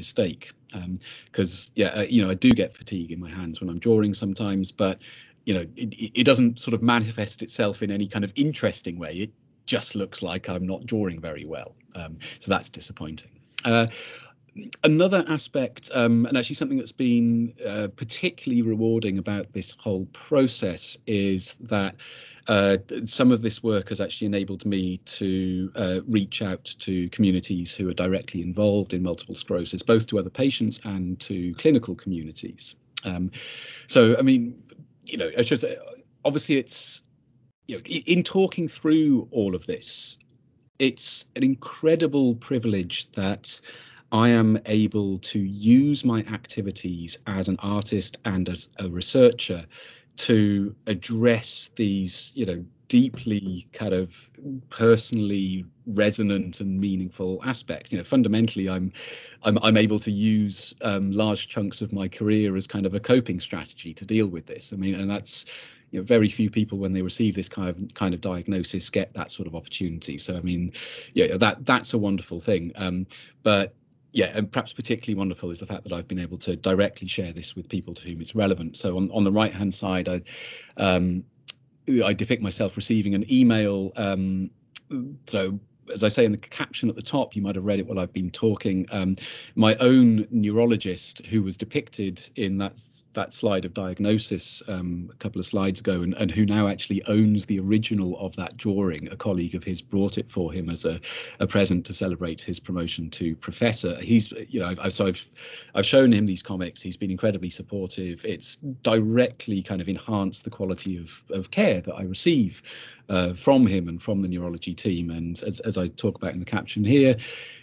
mistake because um, yeah uh, you know I do get fatigue in my hands when I'm drawing sometimes but you know it, it doesn't sort of manifest itself in any kind of interesting way. It just looks like I'm not drawing very well um, so that's disappointing. Uh, another aspect, um, and actually something that's been uh, particularly rewarding about this whole process, is that uh, some of this work has actually enabled me to uh, reach out to communities who are directly involved in multiple sclerosis, both to other patients and to clinical communities. Um, so, I mean, you know, I should say, obviously, it's you know, in talking through all of this, it's an incredible privilege that I am able to use my activities as an artist and as a researcher to address these, you know, deeply kind of personally resonant and meaningful aspects. You know, fundamentally, I'm I'm, I'm able to use um, large chunks of my career as kind of a coping strategy to deal with this. I mean, and that's you know, very few people when they receive this kind of kind of diagnosis get that sort of opportunity. So I mean, yeah, that that's a wonderful thing. Um, but yeah, and perhaps particularly wonderful is the fact that I've been able to directly share this with people to whom it's relevant. So on, on the right hand side, I um, I depict myself receiving an email. Um, so as I say in the caption at the top, you might have read it while I've been talking. Um, my own neurologist, who was depicted in that that slide of diagnosis um, a couple of slides ago, and, and who now actually owns the original of that drawing, a colleague of his brought it for him as a, a present to celebrate his promotion to professor. He's, you know, I've, so I've I've shown him these comics. He's been incredibly supportive. It's directly kind of enhanced the quality of of care that I receive uh, from him and from the neurology team. And as, as I talk about in the caption here,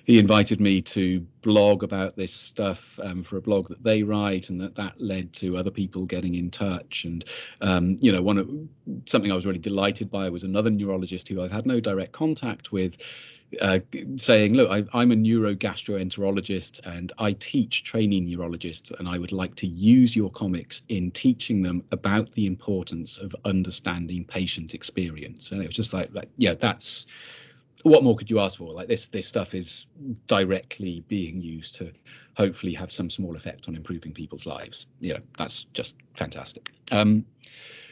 he invited me to blog about this stuff um, for a blog that they write, and that that led to other people getting in touch. And um, you know, one of something I was really delighted by was another neurologist who I've had no direct contact with. Uh, saying, look, I, am a neurogastroenterologist and I teach training neurologists, and I would like to use your comics in teaching them about the importance of understanding patient experience. And it was just like, like yeah, that's what more could you ask for? Like this, this stuff is directly being used to hopefully have some small effect on improving people's lives. You know, that's just fantastic. Um,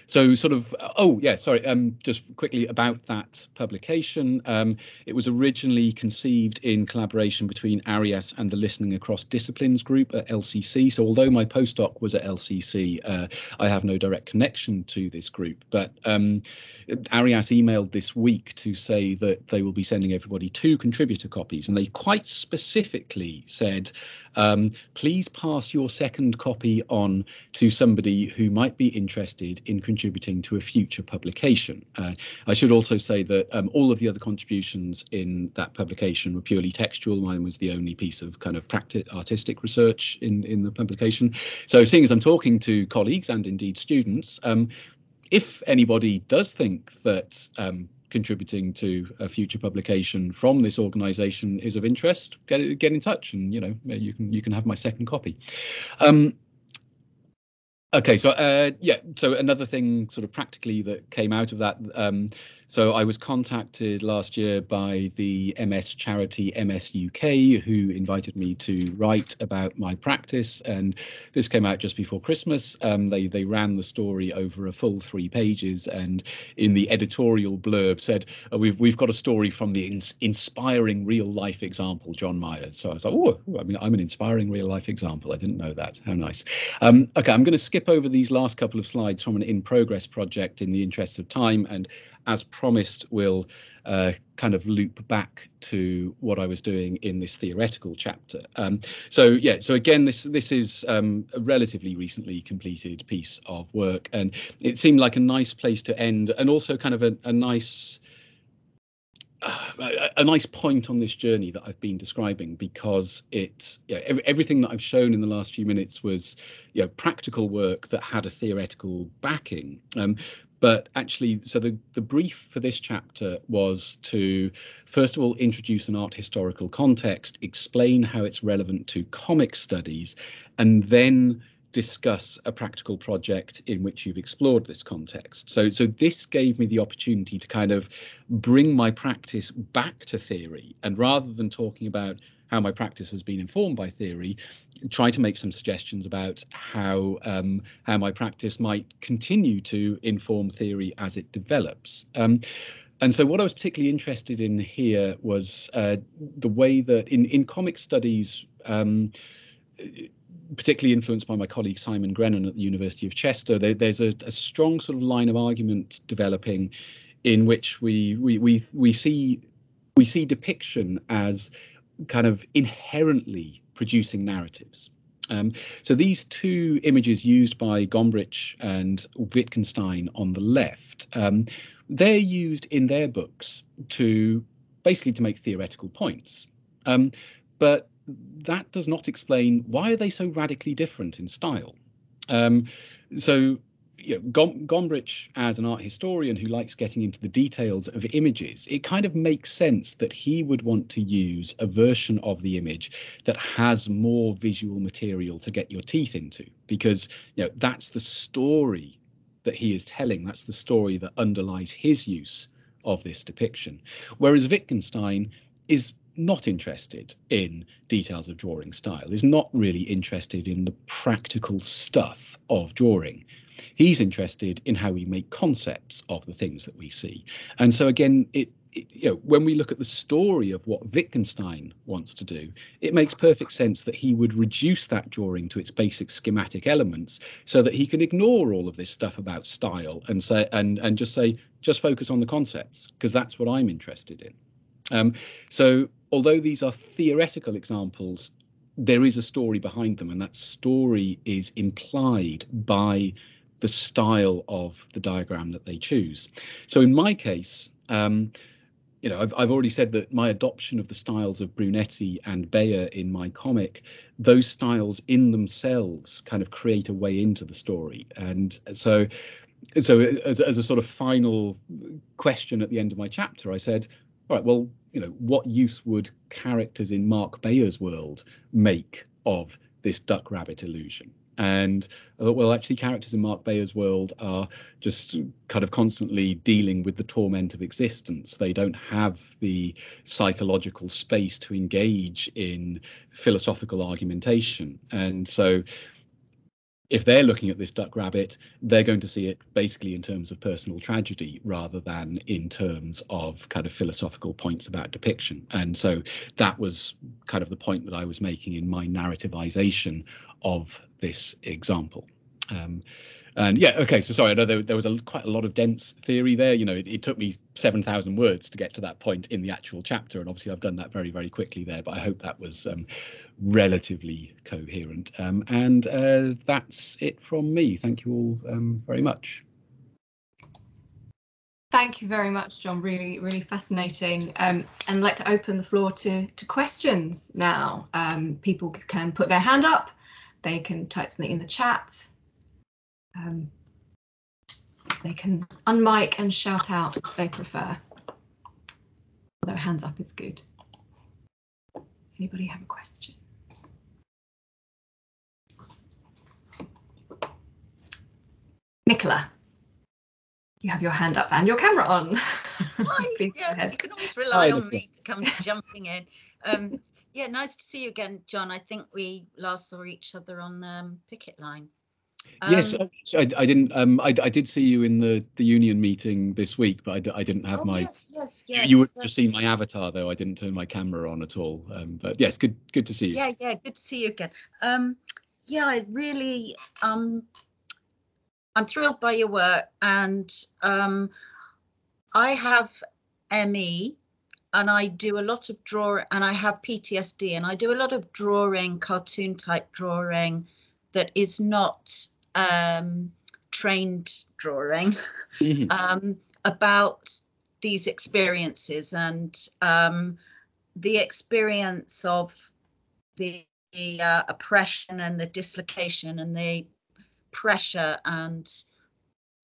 so sort of, oh yeah, sorry, um, just quickly about that publication. Um, it was originally conceived in collaboration between Arias and the Listening Across Disciplines group at LCC. So although my postdoc was at LCC, uh, I have no direct connection to this group. But um, Arias emailed this week to say that they will be sending everybody two contributor copies, and they quite specifically said, um, please pass your second copy on to somebody who might be interested in contributing to a future publication. Uh, I should also say that um, all of the other contributions in that publication were purely textual. Mine was the only piece of kind of practice, artistic research in, in the publication. So seeing as I'm talking to colleagues and indeed students, um, if anybody does think that um, contributing to a future publication from this organization is of interest, get get in touch, and you know you can you can have my second copy. Um, okay, so uh, yeah, so another thing, sort of practically, that came out of that. Um, so I was contacted last year by the MS charity MS UK, who invited me to write about my practice, and this came out just before Christmas. Um, they they ran the story over a full three pages, and in the editorial blurb said oh, we've we've got a story from the ins inspiring real life example, John Miers. So I was like, oh, I mean, I'm an inspiring real life example. I didn't know that. How nice. Um, okay, I'm going to skip over these last couple of slides from an in progress project in the interest of time and as promised, we'll uh, kind of loop back to what I was doing in this theoretical chapter. Um, so yeah, so again, this this is um, a relatively recently completed piece of work, and it seemed like a nice place to end, and also kind of a, a nice. A, nice point on this journey that I've been describing because it yeah, every, everything that I've shown in the last few minutes was you know, practical work that had a theoretical backing. Um, but actually, so the, the brief for this chapter was to, first of all, introduce an art historical context, explain how it's relevant to comic studies, and then discuss a practical project in which you've explored this context. So, so this gave me the opportunity to kind of bring my practice back to theory, and rather than talking about how my practice has been informed by theory, try to make some suggestions about how um, how my practice might continue to inform theory as it develops. Um, and so what I was particularly interested in here was uh, the way that in, in comic studies, um, particularly influenced by my colleague Simon Grennan at the University of Chester, there, there's a, a, strong sort of line of argument developing in which we, we, we, we, see, we see depiction as kind of inherently producing narratives. Um, so these two images used by Gombrich and Wittgenstein on the left, um, they're used in their books to basically to make theoretical points. Um, but that does not explain why are they so radically different in style. Um, so you know, Gom- Gombrich, as an art historian who likes getting into the details of images, it kind of makes sense that he would want to use a version of the image that has more visual material to get your teeth into, because you know that's the story that he is telling. That's the story that underlies his use of this depiction. Whereas Wittgenstein is not interested in details of drawing style, is not really interested in the practical stuff of drawing. He's interested in how we make concepts of the things that we see. And so again, it, it, you know, when we look at the story of what Wittgenstein wants to do, it makes perfect sense that he would reduce that drawing to its basic schematic elements so that he can ignore all of this stuff about style and say and and just say just focus on the concepts because that's what I'm interested in. Um, so although these are theoretical examples, there is a story behind them, and that story is implied by the style of the diagram that they choose. So in my case, um, you know, I've, I've already said that my adoption of the styles of Brunetti and Beyer in my comic, those styles in themselves kind of create a way into the story. And so, so as, as a sort of final question at the end of my chapter, I said, all right, well, you know, what use would characters in Mark Beyer's world make of this duck rabbit illusion? And uh, well, actually, characters in Mark Beyer's world are just kind of constantly dealing with the torment of existence. They don't have the psychological space to engage in philosophical argumentation. And so if they're looking at this duck rabbit, they're going to see it basically in terms of personal tragedy rather than in terms of kind of philosophical points about depiction. And so that was kind of the point that I was making in my narrativization of this example. Um, and yeah, okay, so sorry, I know there, there was a, quite a lot of dense theory there. You know, it, it took me 7,000 words to get to that point in the actual chapter. And obviously I've done that very, very quickly there, but I hope that was um, relatively coherent. Um, and uh, that's it from me. Thank you all um, very much. Thank you very much, John. Really, really fascinating. Um, and I'd like to open the floor to, to questions now. Um, people can put their hand up, they can type something in the chat, um, they can unmic and shout out if they prefer. Although hands up is good. Anybody have a question? Nicola, you have your hand up and your camera on. Hi, yes, you can always rely Hi, on me to come jumping in. Um, yeah, nice to see you again, John. I think we last saw each other on the um, picket line. Yes, um, I, I didn't. Um, I, I did see you in the the union meeting this week, but I, I didn't have oh, my. Yes, yes, yes. You would just seen my avatar though. I didn't turn my camera on at all. Um, but yes, good good to see you. Yeah, yeah, good to see you again. Um, yeah, I really um, I'm thrilled by your work, and um, I have ME, and I do a lot of drawing, and I have PTSD, and I do a lot of drawing, cartoon type drawing, that is not um, trained drawing mm-hmm. um, about these experiences and um, the experience of the, the uh, oppression and the dislocation and the pressure and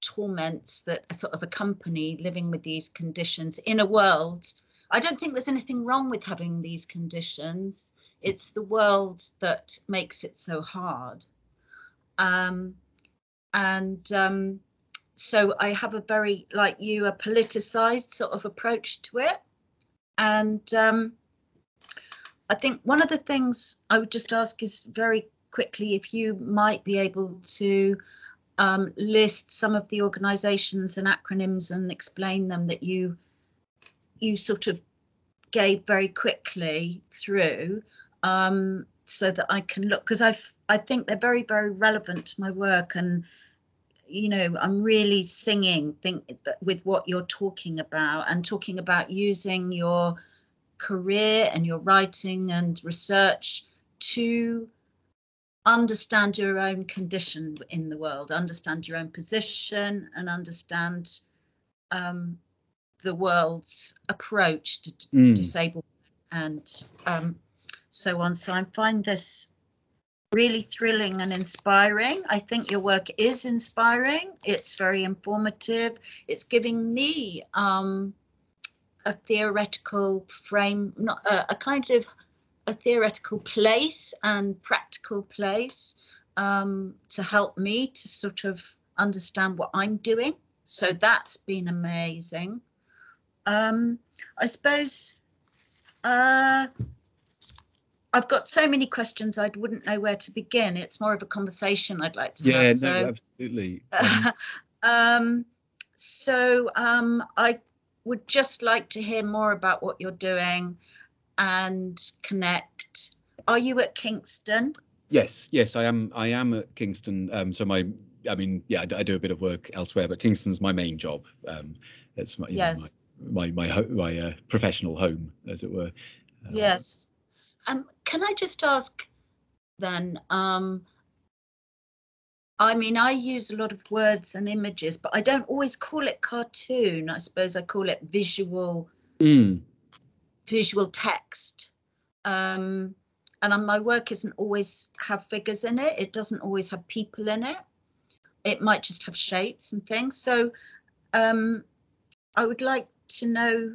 torments that sort of accompany living with these conditions in a world. I don't think there's anything wrong with having these conditions. It's the world that makes it so hard. Um, and um, so I have a very, like you, a politicized sort of approach to it. And um, I think one of the things I would just ask is very quickly if you might be able to um, list some of the organizations and acronyms and explain them that you you sort of gave very quickly through um, so that I can look because I I think they're very very relevant to my work and you know I'm really singing think with what you're talking about and talking about using your career and your writing and research to understand your own condition in the world, understand your own position, and understand um, the world's approach to mm. disabled and um, so on. So I find this really thrilling and inspiring. I think your work is inspiring. It's very informative. It's giving me um, a theoretical frame, not a, a, kind of a theoretical place and practical place um, to help me to sort of understand what I'm doing. So that's been amazing. Um, I suppose uh, I've got so many questions I wouldn't know where to begin. It's more of a conversation I'd like to yeah, have. Yeah, so, no, absolutely. um, so um, I would just like to hear more about what you're doing and connect. Are you at Kingston? Yes, yes, I am. I am at Kingston. Um, so my, I mean, yeah, I, I, do a bit of work elsewhere, but Kingston's my main job. Um, it's my, yes. Know, my my my, my uh, professional home, as it were. Uh, yes. Um, can I just ask then? Um, I mean, I use a lot of words and images, but I don't always call it cartoon. I suppose I call it visual, mm. visual text. Um, and my work isn't always have figures in it. It doesn't always have people in it. It might just have shapes and things. So um, I would like to know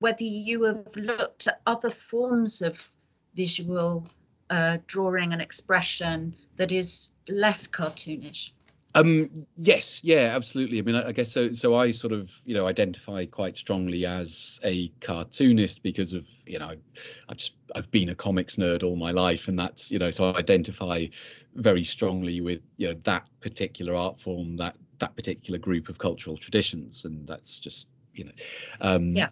whether you have looked at other forms of visual uh, drawing and expression that is less cartoonish? Um, yes, yeah, absolutely. I mean, I, I, guess so. So I sort of, you know, identify quite strongly as a cartoonist because of, you know, I've just I've been a comics nerd all my life, and that's, you know, so I identify very strongly with, you know, that particular art form, that that particular group of cultural traditions, and that's just, you know, um, yeah.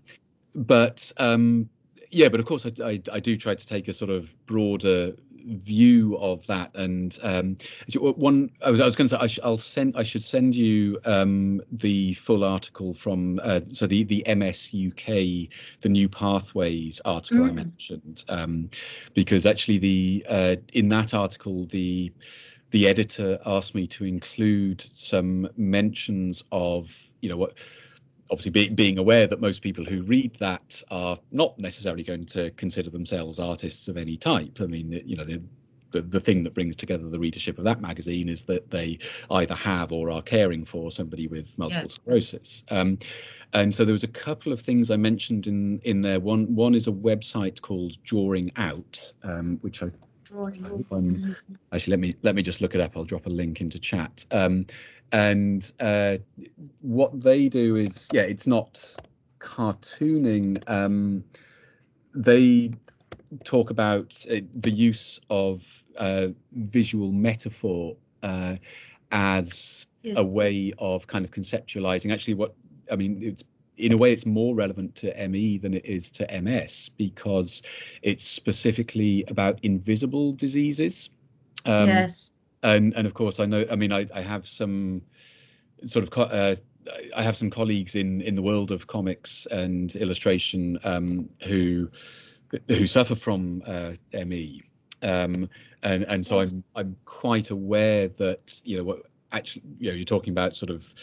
But um, yeah, but of course, I, I, I, do try to take a sort of broader view of that. And um, one, I was, I was going to say, I will send, I should send you um, the full article from, uh, so the the MS UK, the New Pathways article mm. I mentioned, um, because actually the uh, in that article the the editor asked me to include some mentions of you know what obviously be, being aware that most people who read that are not necessarily going to consider themselves artists of any type. I mean, you know, the, the, the thing that brings together the readership of that magazine is that they either have or are caring for somebody with multiple yeah. sclerosis. Um, and so there was a couple of things I mentioned in in there. One one is a website called Drawing Out, um, which I actually, let me let me just look it up. I'll drop a link into chat. Um, and uh, what they do is, yeah, it's not cartooning. Um, they talk about uh, the use of uh, visual metaphor uh, as yes. a way of kind of conceptualizing. Actually, what I mean, it's in a way, it's more relevant to ME than it is to MS because it's specifically about invisible diseases. Um, yes. And and of course, I know. I mean, I, I have some sort of. Uh, I have some colleagues in in the world of comics and illustration um, who who suffer from uh, ME, um, and and so I'm I'm quite aware that you know what actually you know you're talking about sort of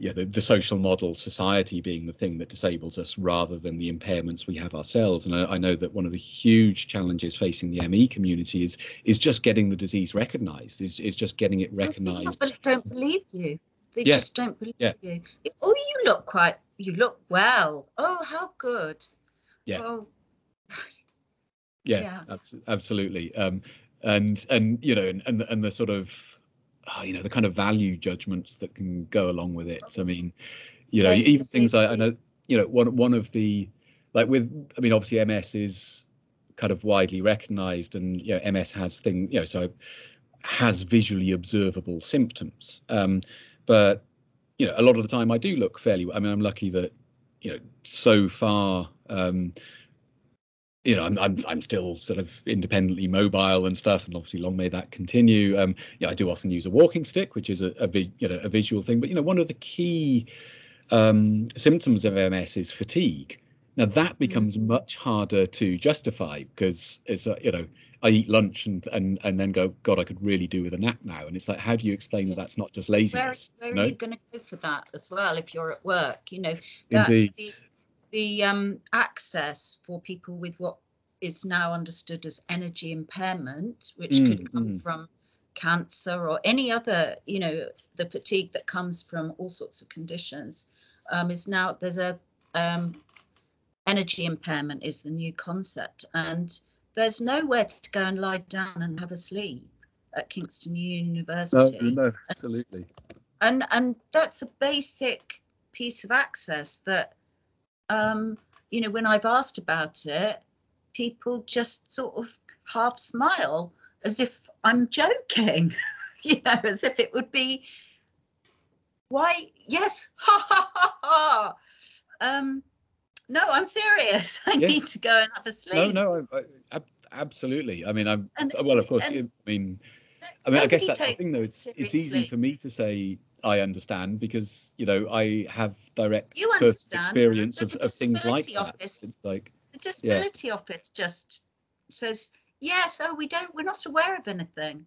yeah, the, the social model, society being the thing that disables us rather than the impairments we have ourselves. And I, I, know that one of the huge challenges facing the ME community is is just getting the disease recognised, is, is just getting it recognised. People don't believe you. They yeah. just don't believe yeah. you. Oh, you look quite, you look well. Oh, how good. Yeah. Oh. yeah, yeah. absolutely. Um, and and you know and and, and the sort of oh, you know the kind of value judgments that can go along with it. I mean, you know, even things I, I know, you know, one one of the like with I mean, obviously MS is kind of widely recognised, and you know, MS has thing you know so has visually observable symptoms, um, but you know, a lot of the time I do look fairly. I mean, I'm lucky that you know so far. Um, you know, I'm, I'm I'm still sort of independently mobile and stuff, and obviously, long may that continue. Um, yeah, I do often use a walking stick, which is a, a vi- you know a visual thing. But you know, one of the key um, symptoms of MS is fatigue. Now that becomes much harder to justify because it's a, you know I eat lunch and and and then go God I could really do with a nap now, and it's like how do you explain that that's not just Where, laziness? where no? are you going to go for that as well if you're at work? You know, that Indeed. the, the um, access for people with what is now understood as energy impairment, which Mm, could come mm. from cancer or any other, you know, the fatigue that comes from all sorts of conditions, um, is now there's a um, energy impairment is the new concept, and there's nowhere to go and lie down and have a sleep at Kingston No, University no, absolutely. and and that's a basic piece of access that um you know when i've asked about it people just sort of half smile as if i'm joking you know as if it would be why yes ha ha ha ha um no i'm serious i Yeah. need to go and have a No, sleep no, I, I, ab- absolutely. I mean, I'm And- well, of course. and- I mean, I mean, I guess that's the thing, though. it It's it's easy for me to say I understand because you know I have direct You understand, experience of, of things like disability that. It's like The disability office just says, yes, oh, we don't, we're not aware of anything.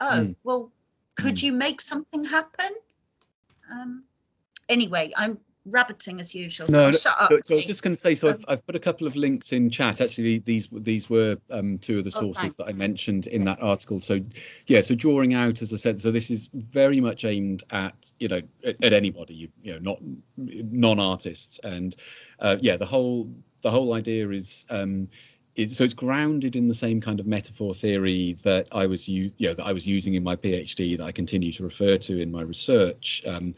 Oh, Mm. well, could Mm. you make something happen? Um, anyway, I'm rabbiting as usual. So No, no, shut up. So, so I was just going to say, so I've, Um, I've put a couple of links in chat. Actually, these these were um, two of the Oh, sources that I mentioned in Yeah. that article. So, yeah, so drawing out, as I said, so this is very much aimed at you know at, at anybody, you, you know, not non-artists, and uh, yeah, the whole the whole idea is. Um, so it's grounded in the same kind of metaphor theory that I was you know that I was using in my PhD that I continue to refer to in my research. Um,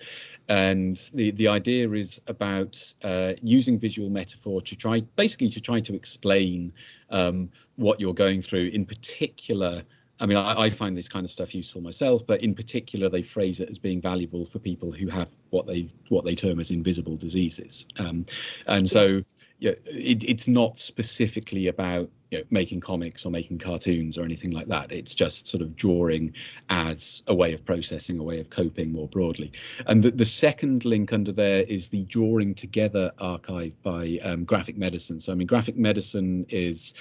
and the the idea is about uh, using visual metaphor to try basically to try to explain um, what you're going through in particular i mean I, I find this kind of stuff useful myself but in particular they phrase it as being valuable for people who have what they what they term as invisible diseases um, and so yes. Yeah, it, it's not specifically about you know, making comics or making cartoons or anything like that. It's just sort of drawing as a way of processing, a way of coping more broadly. And the, the second link under there is the Drawing Together archive by um, Graphic Medicine. So, I mean, Graphic Medicine is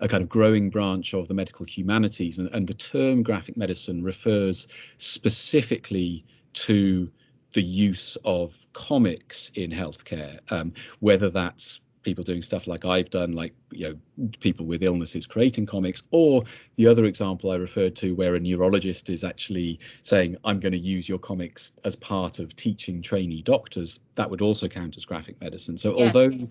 a kind of growing branch of the medical humanities, and, and the term graphic medicine refers specifically to the use of comics in healthcare, um, whether that's people doing stuff like I've done, like you know, people with illnesses creating comics, or the other example I referred to, where a neurologist is actually saying, "I'm going to use your comics as part of teaching trainee doctors." That would also count as graphic medicine. So Yes. although,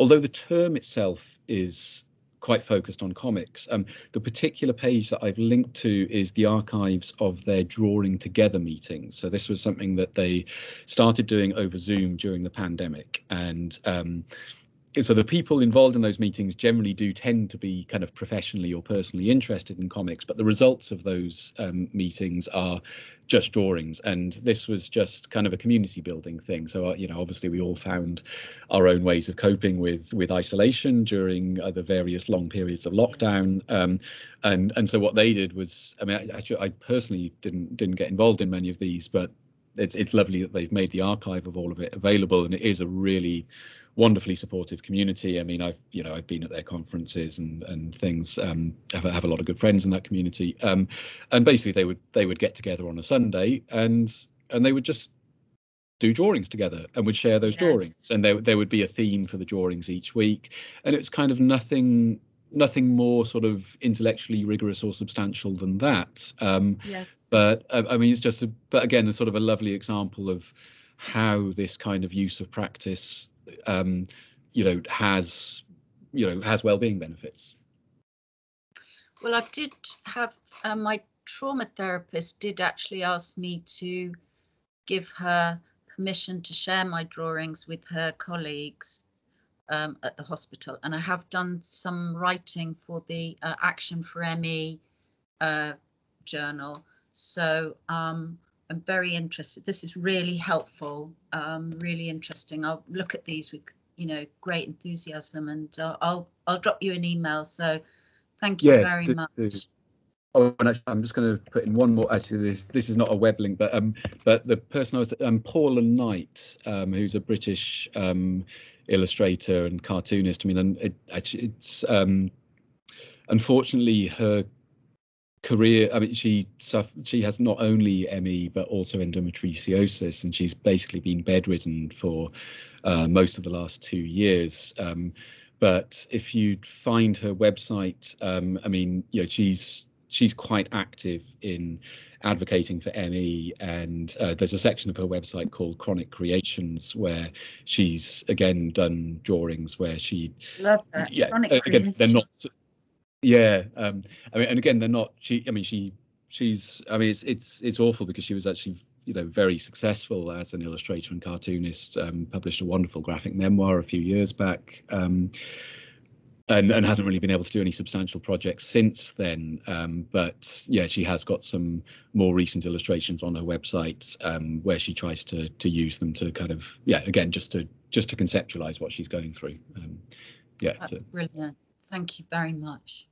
although the term itself is quite focused on comics. Um, the particular page that I've linked to is the archives of their drawing together meetings. So this was something that they started doing over Zoom during the pandemic, and um, so the people involved in those meetings generally do tend to be kind of professionally or personally interested in comics, but the results of those um, meetings are just drawings. And this was just kind of a community building thing. So, uh, you know, obviously we all found our own ways of coping with with isolation during uh, the various long periods of lockdown. Um, and and so what they did was, I mean, I, actually, I personally didn't didn't get involved in many of these, but it's it's lovely that they've made the archive of all of it available, and it is a really wonderfully supportive community. I mean, I've you know I've been at their conferences and and things. Um, have, have a lot of good friends in that community. Um, and basically they would they would get together on a Sunday and and they would just do drawings together and would share those Yes. drawings. And there there would be a theme for the drawings each week, and it's kind of nothing nothing more sort of intellectually rigorous or substantial than that. Um, Yes. but uh, I mean, it's just a, but again, a sort of a lovely example of how this kind of use of practice, um, you know, has, you know, has well-being benefits. Well, I did have uh, my trauma therapist did actually ask me to give her permission to share my drawings with her colleagues um, at the hospital, and I have done some writing for the uh, Action for ME uh, journal. So um, I'm very interested. This is really helpful, um, really interesting. I'll look at these with you know great enthusiasm, and uh, I'll I'll drop you an email. So thank you Yeah, very do- much. do. Oh, and actually, I'm just going to put in one more. Actually, this this is not a web link, but um, but the person I was um, Paula Knight, um, who's a British um, illustrator and cartoonist. I mean, and it actually it's um, unfortunately her career. I mean, she she has not only ME but also endometriosis, and she's basically been bedridden for uh, most of the last two years. Um, but if you find her website, um, I mean, you know, she's she's quite active in advocating for ME, and uh, there's a section of her website called Chronic Creations where she's again done drawings where she Love that. yeah Chronic again they're not creations. Yeah um i mean and again they're not she i mean she she's i mean it's it's it's awful because she was actually you know very successful as an illustrator and cartoonist um published a wonderful graphic memoir a few years back um and, and hasn't really been able to do any substantial projects since then. Um, but yeah, she has got some more recent illustrations on her website um, where she tries to to use them to kind of yeah again just to just to conceptualize what she's going through. Um, yeah, That's brilliant. Thank you very much.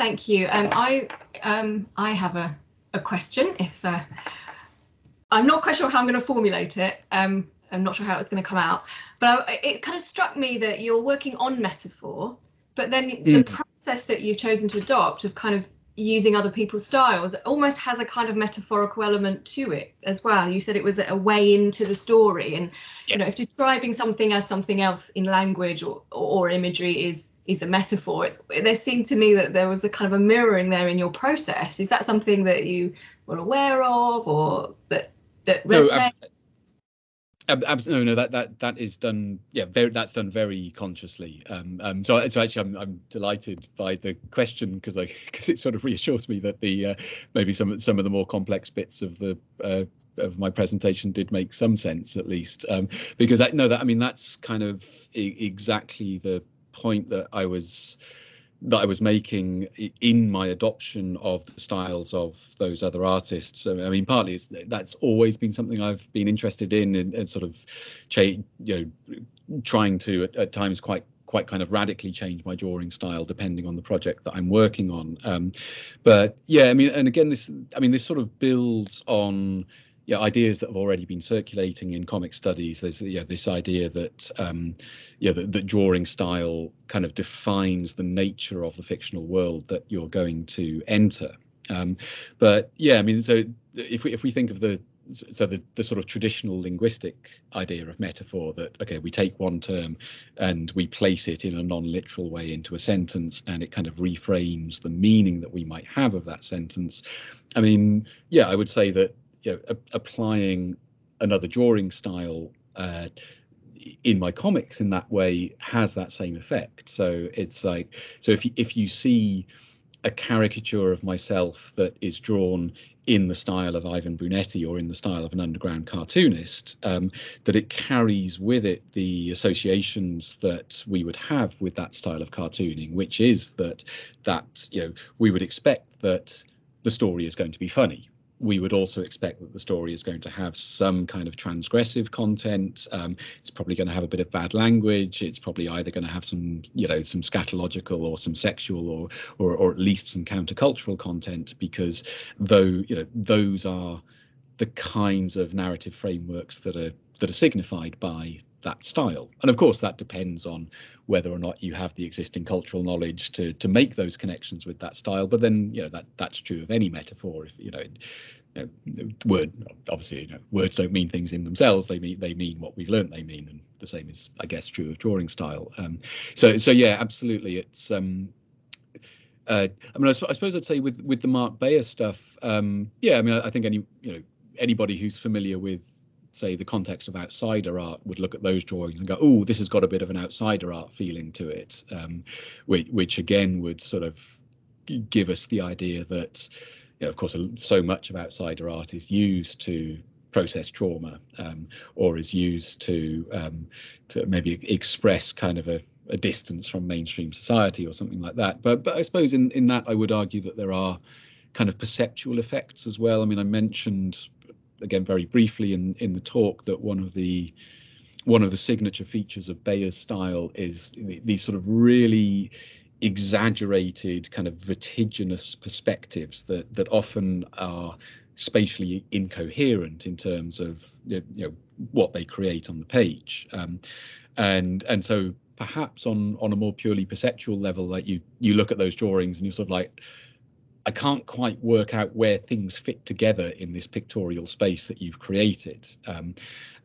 Thank you. Um, I um, I have a, a question. If uh, I'm not quite sure how I'm going to formulate it, um, I'm not sure how it's going to come out. But I, it kind of struck me that you're working on metaphor, but then the Mm. process that you've chosen to adopt of kind of using other people's styles almost has a kind of metaphorical element to it as well. You said it was a way into the story, and you know, if describing something as something else in language or, or imagery is is a metaphor, it's, there seemed to me that there was a kind of a mirroring there in your process. Is that something that you were aware of, or that that No, resonates? ab- Ab- ab- no, no, that that that is done. Yeah, very. That's done very consciously. Um, um. So, so actually, I'm I'm delighted by the question because I because it sort of reassures me that the uh, maybe some some of the more complex bits of the uh, of my presentation did make some sense at least. Um, because I know that I mean that's kind of exactly the point that I was that I was making in my adoption of the styles of those other artists. I mean, partly that's always been something I've been interested in and, and sort of, cha- you know, trying to at, at times quite quite kind of radically change my drawing style depending on the project that I'm working on. Um, but yeah, I mean, and again, this I mean, this sort of builds on yeah, ideas that have already been circulating in comic studies. There's yeah, this idea that um, yeah, that, that drawing style kind of defines the nature of the fictional world that you're going to enter. Um, but yeah, I mean, so if we if we think of the so the, the sort of traditional linguistic idea of metaphor that okay we take one term and we place it in a non-literal way into a sentence and it kind of reframes the meaning that we might have of that sentence i mean yeah i would say that you know a- applying another drawing style uh, in my comics in that way has that same effect. So it's like so if you, if you see a caricature of myself that is drawn in the style of Ivan Brunetti or in the style of an underground cartoonist, um, that it carries with it the associations that we would have with that style of cartooning, which is that that you know we would expect that the story is going to be funny we would also expect that the story is going to have some kind of transgressive content. Um, it's probably going to have a bit of bad language. It's probably either going to have some, you know, some scatological or some sexual or, or, or at least some countercultural content, because though, you know, those are the kinds of narrative frameworks that are that are signified by that style. And of course, that depends on whether or not you have the existing cultural knowledge to to make those connections with that style. But then, you know, that that's true of any metaphor. If you know, you know, word obviously, you know, words don't mean things in themselves. They mean they mean what we've learned they mean, and the same is, I guess, true of drawing style. Um, so so yeah, absolutely, it's. Um, uh, I mean, I, I suppose I'd say with with the Mark Beyer stuff, um, yeah. I mean, I, I think any you know anybody who's familiar with say the context of outsider art would look at those drawings and go, oh, this has got a bit of an outsider art feeling to it, um, which, which again would sort of give us the idea that, you know, of course, so much of outsider art is used to process trauma um, or is used to um, to maybe express kind of a, a, distance from mainstream society or something like that. But but I suppose in in that I would argue that there are kind of perceptual effects as well. I mean, I mentioned again very briefly in in the talk that one of the one of the signature features of Beyer's style is these sort of really exaggerated kind of vertiginous perspectives that that often are spatially incoherent in terms of you know what they create on the page. Um, and and so perhaps on on a more purely perceptual level like you you look at those drawings and you're sort of like I can't quite work out where things fit together in this pictorial space that you've created. Um,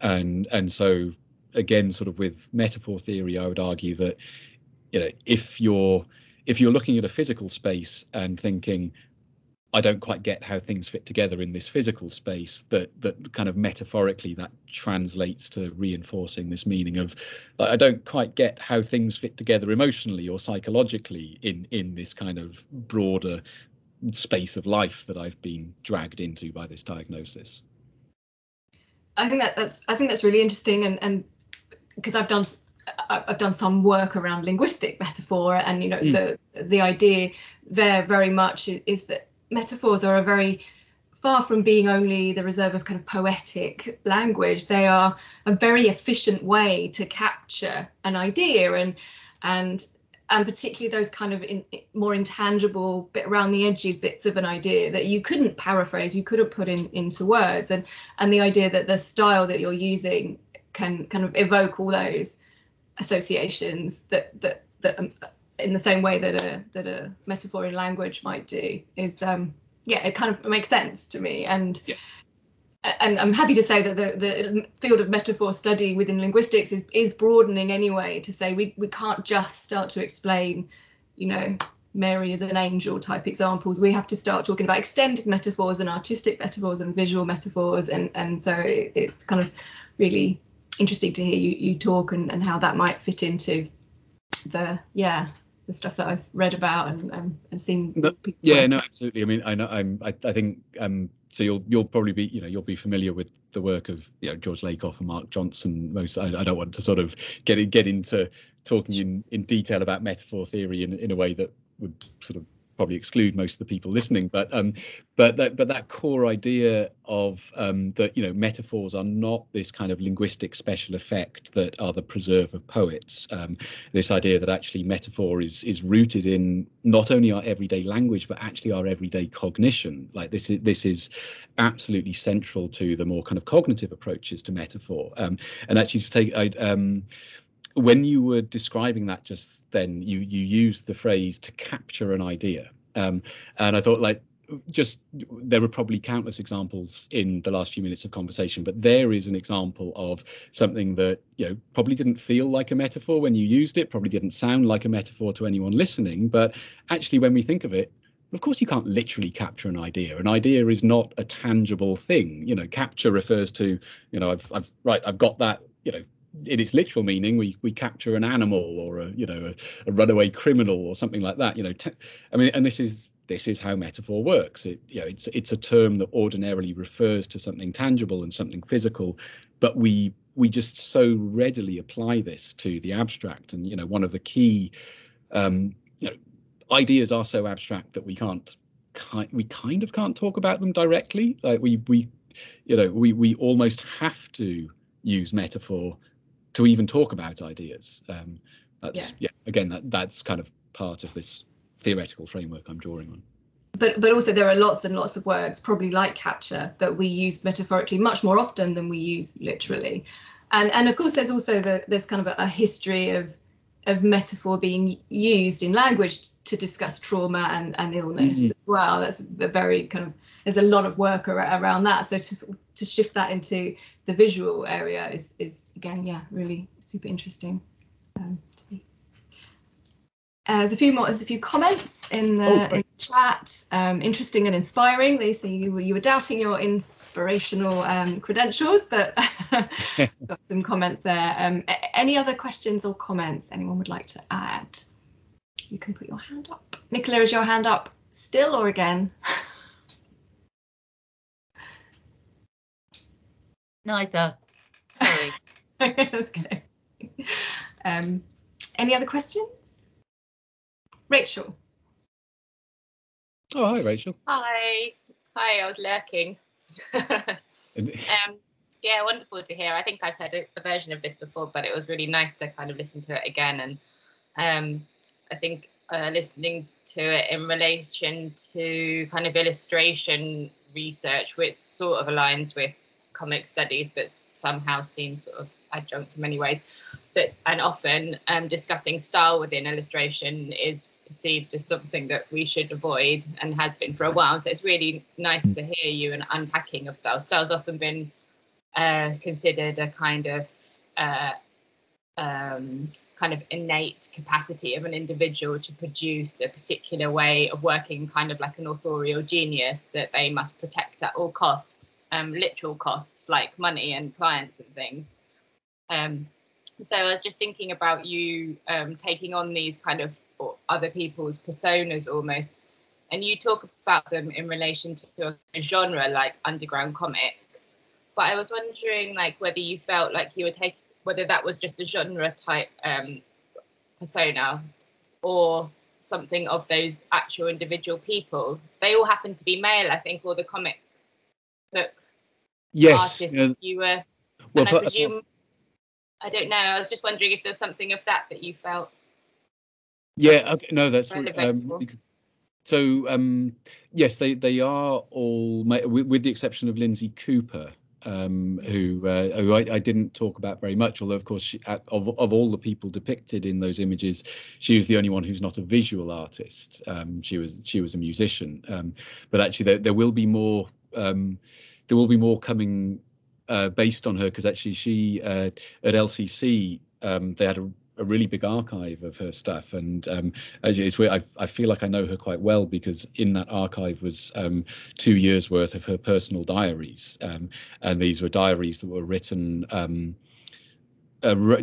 and and so again sort of with metaphor theory I would argue that you know if you're if you're looking at a physical space and thinking I don't quite get how things fit together in this physical space that that kind of metaphorically that translates to reinforcing this meaning of I don't quite get how things fit together emotionally or psychologically in in this kind of broader space of life that I've been dragged into by this diagnosis. I think that that's I think that's really interesting and and because I've done I've done some work around linguistic metaphor and you know mm. the the idea there very much is that metaphors are a very far from being only the reserve of kind of poetic language they are a very efficient way to capture an idea and and and particularly those kind of in, more intangible bit around the edges bits of an idea that you couldn't paraphrase you couldn't put in into words and and the idea that the style that you're using can kind of evoke all those associations that that that um, in the same way that a that a metaphor in language might do is um yeah it kind of makes sense to me and yeah. And I'm happy to say that the the field of metaphor study within linguistics is is broadening anyway to say we we can't just start to explain you know Mary is an angel type examples. We have to start talking about extended metaphors and artistic metaphors and visual metaphors. And and so it's kind of really interesting to hear you you talk and, and how that might fit into the yeah the stuff that I've read about and um, and seen. No, yeah, no, absolutely. I mean, I know I'm. I, I think um. So you'll you'll probably be you know you'll be familiar with the work of you know George Lakoff and Mark Johnson. Most I, I don't want to sort of get get into talking in in detail about metaphor theory in in a way that would sort of probably exclude most of the people listening but um but that but that core idea of um that you know metaphors are not this kind of linguistic special effect that are the preserve of poets. Um this idea that actually metaphor is is rooted in not only our everyday language but actually our everyday cognition. Like this is this is absolutely central to the more kind of cognitive approaches to metaphor. Um and actually to take I um when you were describing that just then, you you used the phrase to capture an idea, um, and I thought like just there were probably countless examples in the last few minutes of conversation, but there is an example of something that you know probably didn't feel like a metaphor when you used it, probably didn't sound like a metaphor to anyone listening, but actually when we think of it, of course you can't literally capture an idea. An idea is not a tangible thing. You know capture refers to you know i've, I've right i've got that you know in its literal meaning, we we capture an animal or a you know a, a runaway criminal or something like that. You know, I mean, and this is this is how metaphor works. It you know it's it's a term that ordinarily refers to something tangible and something physical, but we we just so readily apply this to the abstract. And you know, one of the key um, you know ideas are so abstract that we can't we kind of can't talk about them directly. Like we we you know we we almost have to use metaphor to even talk about ideas. Um, that's yeah. yeah. Again, that that's kind of part of this theoretical framework I'm drawing on. But but also there are lots and lots of words, probably like capture, that we use metaphorically much more often than we use literally. And and of course there's also the there's kind of a, a history of of metaphor being used in language to discuss trauma and, and illness mm-hmm. as well. That's a very kind of there's a lot of work around that. So to to shift that into the visual area is is again yeah really super interesting um. Uh, there's a few more. There's a few comments in the, Oh, in the chat. Um, interesting and inspiring. They say you were you were doubting your inspirational um, credentials, but got some comments there. Um, a- any other questions or comments anyone would like to add? You can put your hand up. Nicola, is your hand up still or again? Neither. Sorry. okay. Um, any other questions? Rachel. Oh, hi, Rachel. Hi. Hi, I was lurking. Um, yeah, wonderful to hear. I think I've heard a, a version of this before, but it was really nice to kind of listen to it again. And um, I think uh, listening to it in relation to kind of illustration research, which sort of aligns with comic studies, but somehow seems sort of adjunct in many ways. But and often um, discussing style within illustration is perceived as something that we should avoid and has been for a while. So it's really nice to hear you an unpacking of style. Style's often been uh, considered a kind of uh, um, kind of innate capacity of an individual to produce a particular way of working, kind of like an authorial genius that they must protect at all costs, um, literal costs like money and clients and things. Um, so I was just thinking about you um, taking on these kind of or other people's personas almost, and you talk about them in relation to a genre like underground comics. But I was wondering, like, whether you felt like you were taking whether that was just a genre type um, persona or something of those actual individual people. They all happen to be male, I think, or the comic book yes. artists you know, you were. well, and I presume, I don't know. I was just wondering if there's something of that that you felt. Yeah, okay, no, that's um, so. Um, yes, they they are all, with, with the exception of Lindsay Cooper, um, who uh, who I, I didn't talk about very much. Although, of course, she, of of all the people depicted in those images, she was the only one who's not a visual artist. Um, she was she was a musician. Um, but actually, there there will be more. Um, there will be more coming uh, based on her because actually she uh, at LCC um, they had a, a really big archive of her stuff. And um, it's weird, I, I feel like I know her quite well because in that archive was um, two years worth of her personal diaries. Um, and these were diaries that were written um,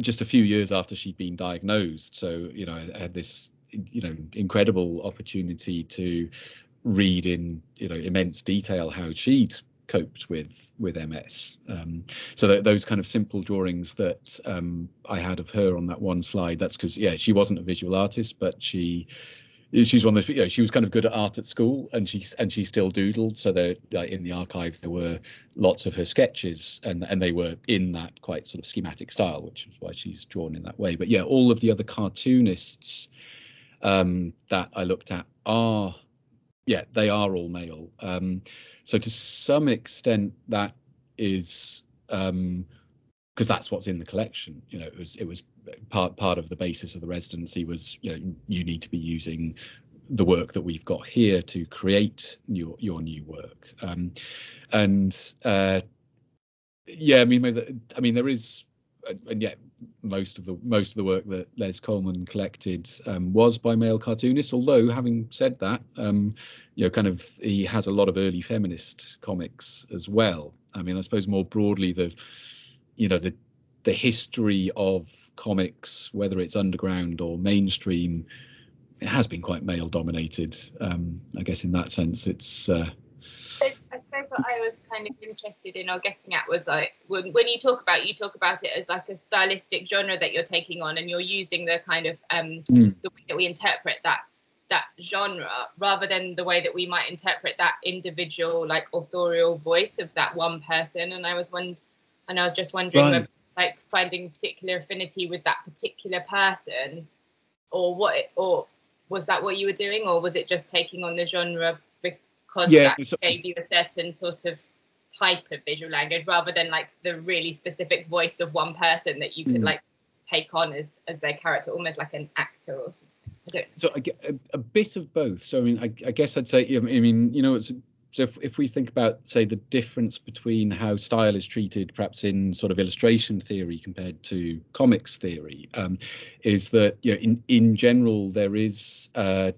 just a few years after she'd been diagnosed. So you know I had this you know incredible opportunity to read in you know immense detail how she'd coped with with MS. Um, so those kind of simple drawings that um, I had of her on that one slide, that's because yeah, she wasn't a visual artist, but she she's one of the you know, she was kind of good at art at school and she and she still doodled so there in the archive there were lots of her sketches and and they were in that quite sort of schematic style which is why she's drawn in that way but yeah all of the other cartoonists um that i looked at are yeah they are all male. Um so to some extent that is um because that's what's in the collection you know it was it was part part of the basis of the residency was you know you need to be using the work that we've got here to create your your new work. Um and uh yeah i mean i mean there is and- yet most of the most of the work that Les Coleman collected um, was by male cartoonists. Although, having said that, um, you know, kind of he has a lot of early feminist comics as well. I mean, I suppose more broadly, the you know the the history of comics, whether it's underground or mainstream, it has been quite male dominated. Um, I guess in that sense, it's uh, what I was kind of interested in or getting at was like when, when you talk about you talk about it as like a stylistic genre that you're taking on and you're using the kind of um Mm. the way that we interpret that that genre rather than the way that we might interpret that individual like authorial voice of that one person and I was one and I was just wondering Right. whether, like finding particular affinity with that particular person or what it, or was that what you were doing or was it just taking on the genre because Yeah, that so- gave you a certain sort of type of visual language rather than like the really specific voice of one person that you could Mm. like take on as as their character almost like an actor or something. I so I get a, a bit of both. So I mean, I, I guess I'd say, I mean, you know, it's so if, if we think about say the difference between how style is treated perhaps in sort of illustration theory compared to comics theory um, is that you know in in general there is uh,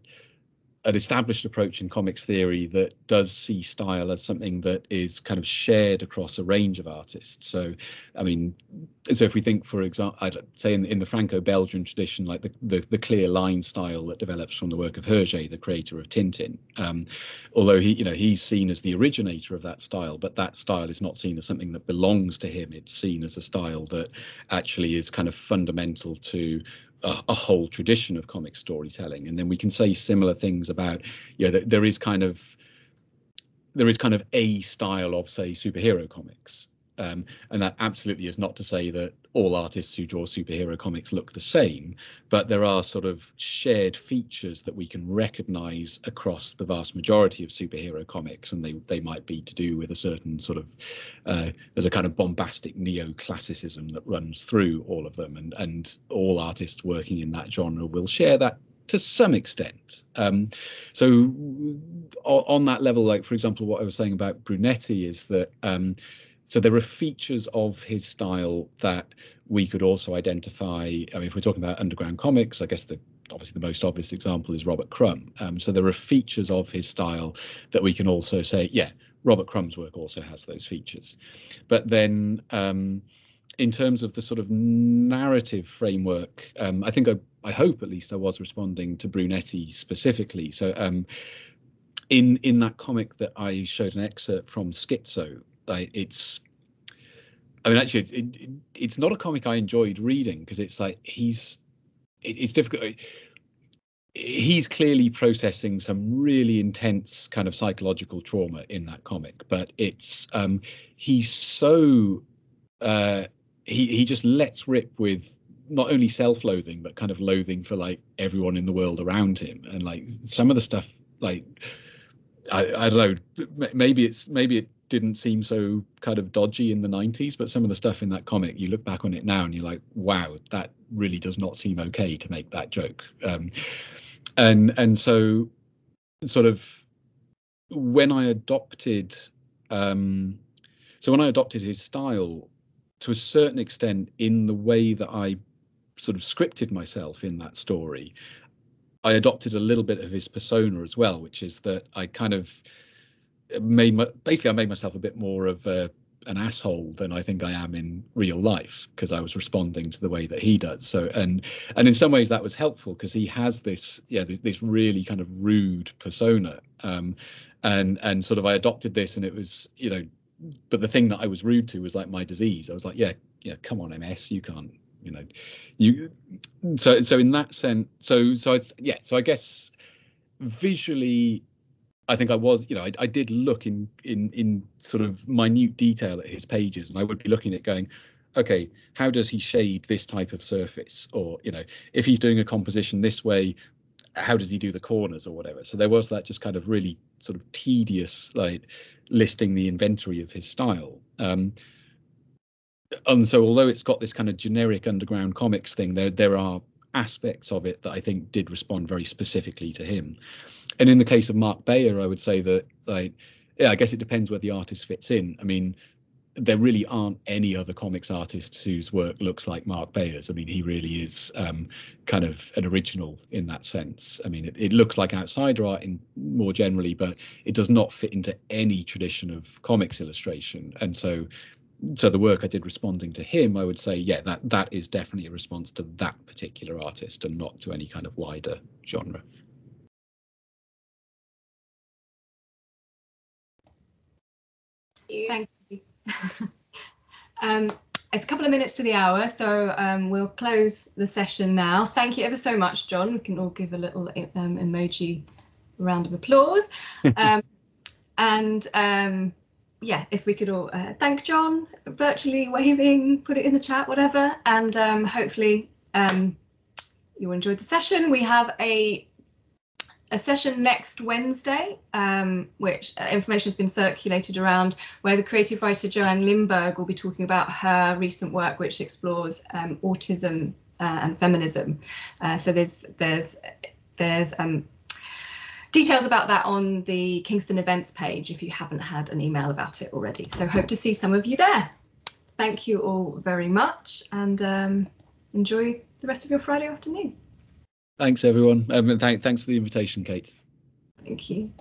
an established approach in comics theory that does see style as something that is kind of shared across a range of artists. So, I mean, so if we think, for example, I'd say in, in the Franco-Belgian tradition, like the, the, the clear line style that develops from the work of Hergé, the creator of Tintin, um, although he, you know, he's seen as the originator of that style, but that style is not seen as something that belongs to him. It's seen as a style that actually is kind of fundamental to a, a, whole tradition of comic storytelling. And then we can say similar things about you know that there is kind of there is kind of a style of say superhero comics um, and that absolutely is not to say that all artists who draw superhero comics look the same, but there are sort of shared features that we can recognize across the vast majority of superhero comics, and they they might be to do with a certain sort of uh, there's a kind of bombastic neoclassicism that runs through all of them, and and all artists working in that genre will share that to some extent. Um, so on that level, like for example, what I was saying about Brunetti is that um, so there are features of his style that we could also identify. I mean, if we're talking about underground comics, I guess the obviously the most obvious example is Robert Crumb. Um, so there are features of his style that we can also say, yeah, Robert Crumb's work also has those features. But then um, in terms of the sort of narrative framework, um, I think I, I hope at least I was responding to Brunetti specifically. So um, in in that comic that I showed an excerpt from Schizo, I, it's I mean, actually, it, it, it's not a comic I enjoyed reading because it's like he's it, it's difficult. He's clearly processing some really intense kind of psychological trauma in that comic, but it's um, he's so uh, he he just lets rip with not only self-loathing but kind of loathing for like everyone in the world around him, and like some of the stuff like I, I don't know maybe it's maybe it didn't seem so kind of dodgy in the 90s but some of the stuff in that comic you look back on it now and you're like wow that really does not seem okay to make that joke. Um, and and so sort of when i adopted um, so when i adopted his style to a certain extent in the way that i sort of scripted myself in that story i adopted a little bit of his persona as well which is that i kind of made my, basically I made myself a bit more of a, an asshole than I think I am in real life because I was responding to the way that he does. So and and in some ways that was helpful because he has this yeah this, this, really kind of rude persona um, and and sort of I adopted this and it was you know but the thing that I was rude to was like my disease. I was like yeah yeah come on MS you can't you know you so so in that sense so so it's yeah so I guess visually I think I was, you know, I, I, did look in in in sort of minute detail at his pages, and I would be looking at going, okay, how does he shade this type of surface, or you know, if he's doing a composition this way, how does he do the corners or whatever? So there was that just kind of really sort of tedious, like listing the inventory of his style. Um, and so although it's got this kind of generic underground comics thing, there there are aspects of it that I think did respond very specifically to him. And in the case of Mark Beyer, I would say that like yeah, I guess it depends where the artist fits in. I mean, there really aren't any other comics artists whose work looks like Mark Beyer's. I mean, he really is um, kind of an original in that sense. I mean, it, it, looks like outsider art in more generally, but it does not fit into any tradition of comics illustration. And so so the work I did responding to him, I would say, yeah, that that is definitely a response to that particular artist and not to any kind of wider genre. Thank you. um, it's a couple of minutes to the hour, so um, we'll close the session now. Thank you ever so much, John. We can all give a little um, emoji round of applause. Um, and um, yeah, if we could all uh, thank John, virtually waving, put it in the chat, whatever, and um, hopefully um, you enjoyed the session. We have a a session next Wednesday, um, which uh, information has been circulated around, where the creative writer Joanne Limburg will be talking about her recent work, which explores um, autism uh, and feminism. Uh, so there's there's there's um, details about that on the Kingston events page if you haven't had an email about it already. So hope to see some of you there. Thank you all very much and um, enjoy the rest of your Friday afternoon. Thanks, everyone. Um, th- thanks for the invitation, Kate. Thank you.